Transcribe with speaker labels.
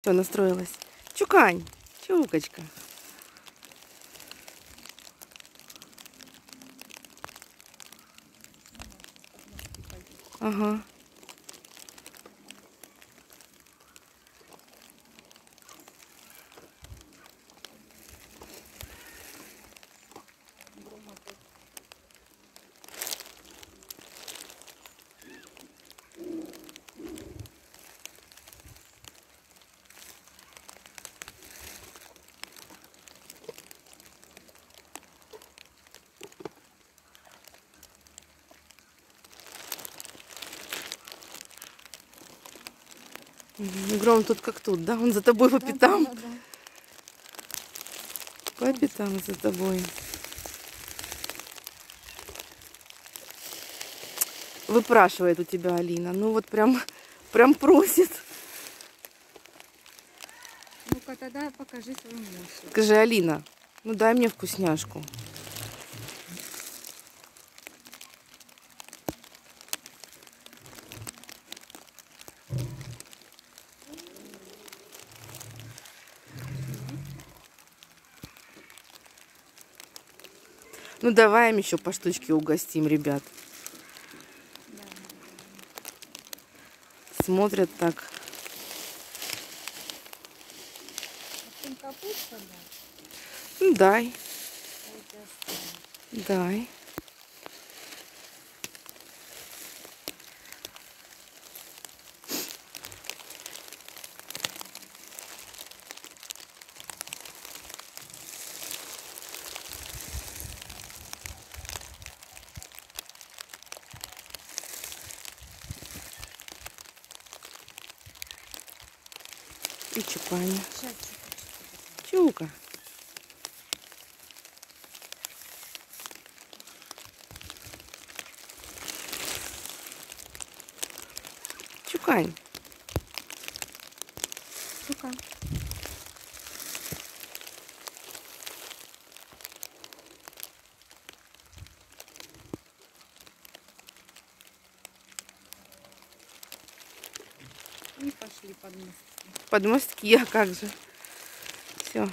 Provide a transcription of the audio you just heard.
Speaker 1: Все, настроилась. Чукань, чукочка. Ага. Гром тут как тут, да? Он за тобой по пятам.
Speaker 2: Да, да, да.
Speaker 1: По пятам за тобой. Выпрашивает у тебя Алина. Ну вот прям, прям просит.
Speaker 2: Ну-ка, тогда покажи свою мощь.
Speaker 1: Скажи, Алина, ну дай мне вкусняшку. Ну давай им еще по штучке угостим, ребят. Смотрят так. Ну дай,
Speaker 2: оставим.
Speaker 1: дай. И чупаня.
Speaker 2: Сейчас,
Speaker 1: Чука. Чукань.
Speaker 2: Сука. И пошли под мост.
Speaker 1: Под мостки, а как же? Все.